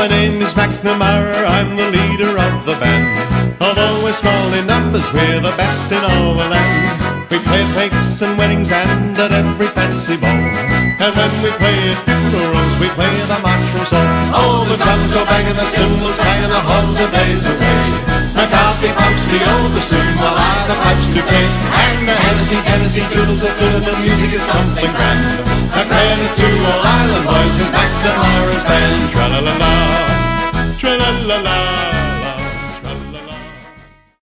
my name is McNamara, I'm the leader of the band. Although we're small in numbers, we're the best in all the land. We play wakes and weddings and at every fancy ball. And when we play at funerals, we play the march from Saul. All the drums go banging, the cymbals bang, and the horns are blaze away. McCarthy pumps the old bassoon while I the pipes do play. And the Hennessy, Tennessee toodles are good and the music is something grand. Island la is